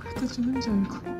그때 주는 줄 알고.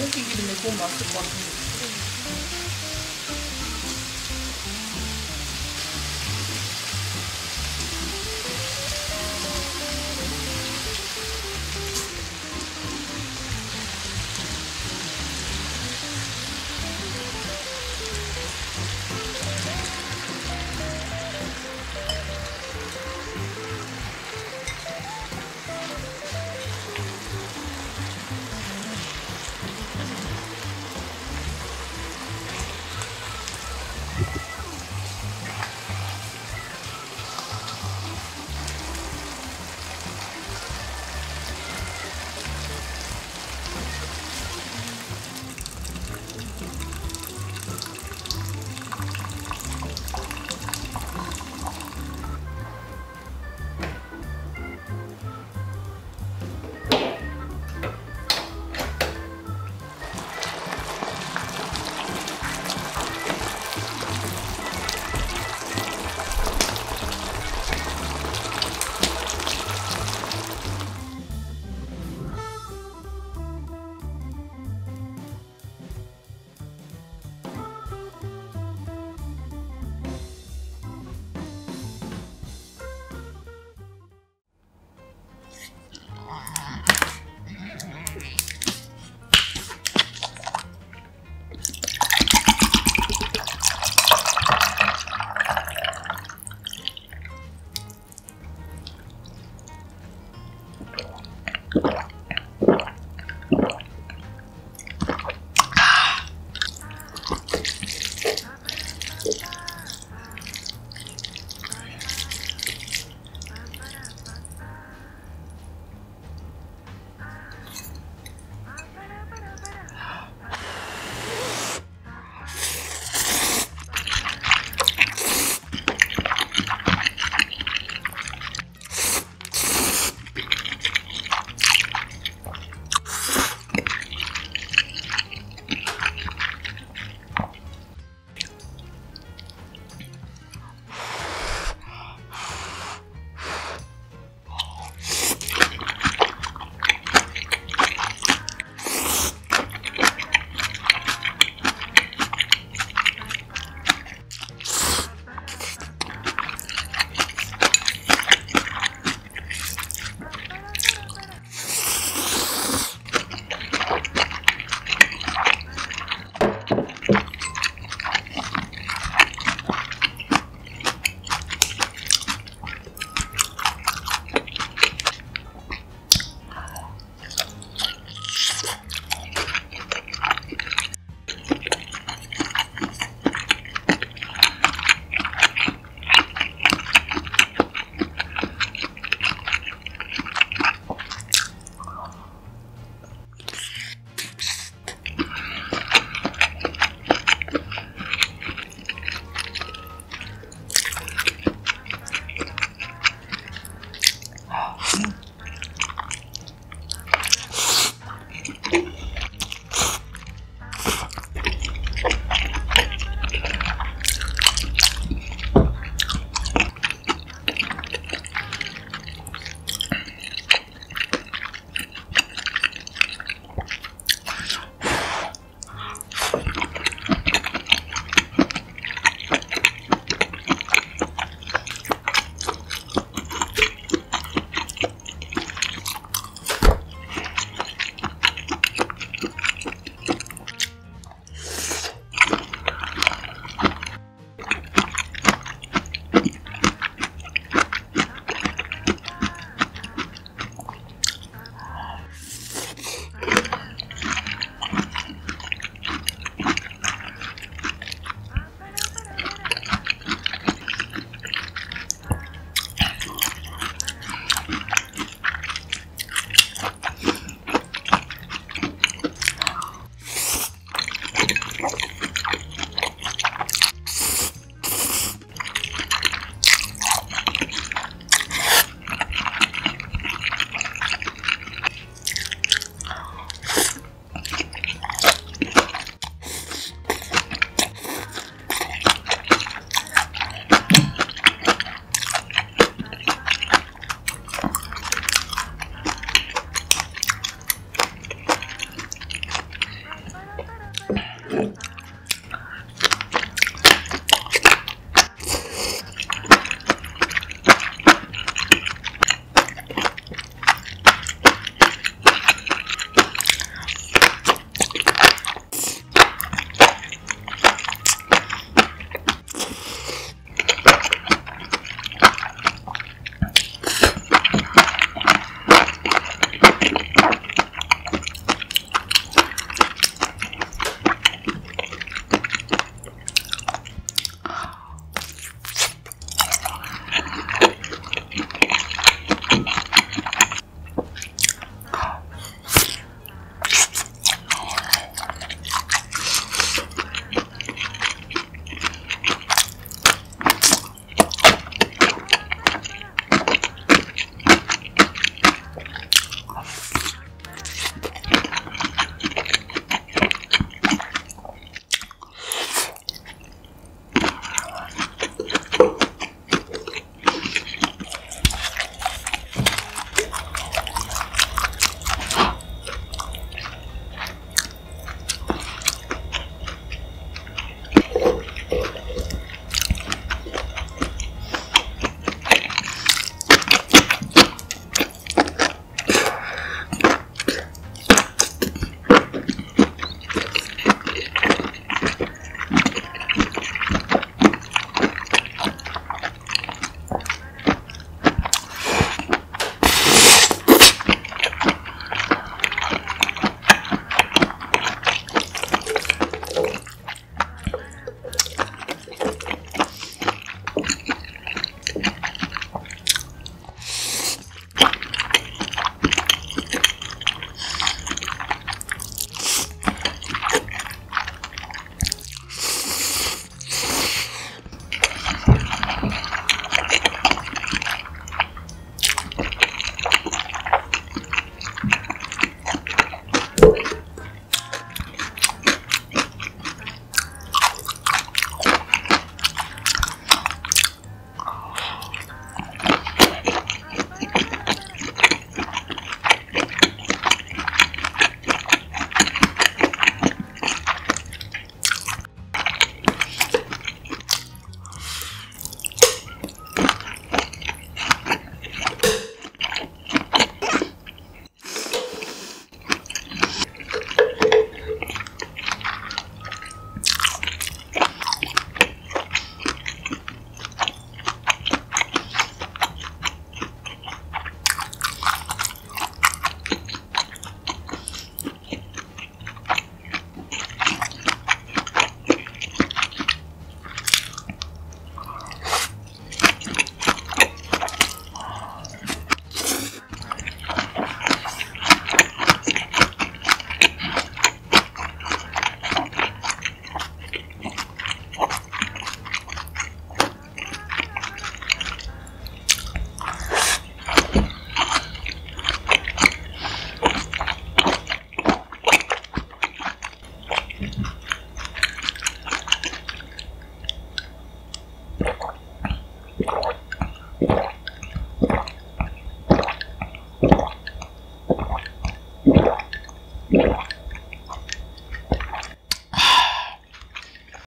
네, 고기 기름에 구워 맛있을 것 같은데.